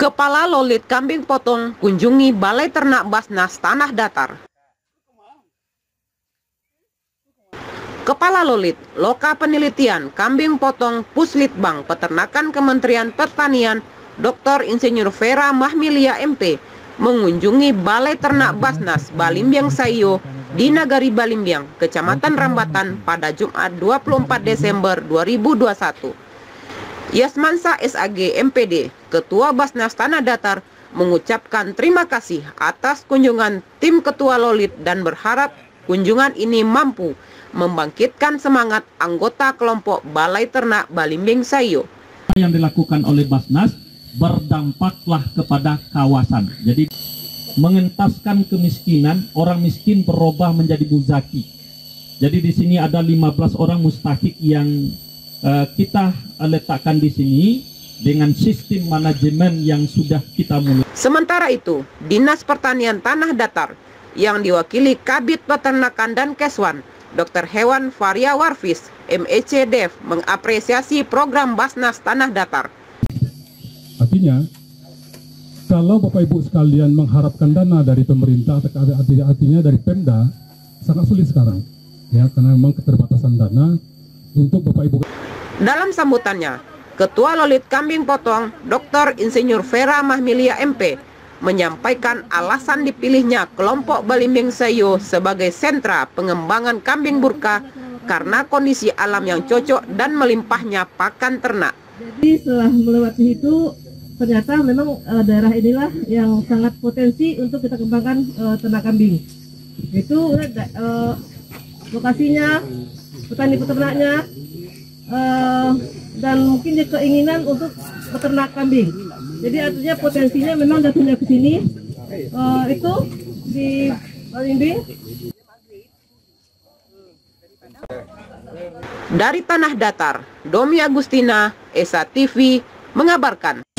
Kepala Lolit Kambing Potong kunjungi Balai Ternak Basnas Tanah Datar. Kepala Lolit, Loka Penelitian Kambing Potong Puslitbang Peternakan Kementerian Pertanian, Dr. Insinyur Vera Mahmilia MP, mengunjungi Balai Ternak Basnas Balimbiang Sayo di Nagari Balimbiang, Kecamatan Rambatan pada Jumat 24 Desember 2021. Yasmansa SAG MPD, Ketua Basnas Tanah Datar, mengucapkan terima kasih atas kunjungan tim Ketua Lolit dan berharap kunjungan ini mampu membangkitkan semangat anggota kelompok Balai Ternak Balimbing Sayo. Yang dilakukan oleh Basnas berdampaklah kepada kawasan. Jadi mengentaskan kemiskinan, orang miskin berubah menjadi muzaki. Jadi di sini ada 15 orang mustahik yang uh, kita letakkan di sini dengan sistem manajemen yang sudah kita mulai. Sementara itu, Dinas Pertanian Tanah Datar yang diwakili Kabit Peternakan dan Keswan, Dr. Hewan Faria Warfis, MEC Dev, mengapresiasi program Basnas Tanah Datar. Artinya, kalau Bapak Ibu sekalian mengharapkan dana dari pemerintah, artinya dari Pemda, sangat sulit sekarang. Ya, karena memang keterbatasan dana untuk Bapak Ibu. Dalam sambutannya, Ketua Lolit Kambing Potong, Dr. Insinyur Vera Mahmilia MP, menyampaikan alasan dipilihnya kelompok Balimbing Sayo sebagai sentra pengembangan kambing burka karena kondisi alam yang cocok dan melimpahnya pakan ternak. Jadi setelah melewati itu ternyata memang e, daerah inilah yang sangat potensi untuk kita kembangkan e, ternak kambing. Itu e, lokasinya, petani peternaknya, uh, dan mungkin dia keinginan untuk beternak kambing. Jadi artinya potensinya memang datangnya ke sini uh, itu di Balimbing. Dari Tanah Datar, Domi Agustina, Esa TV mengabarkan.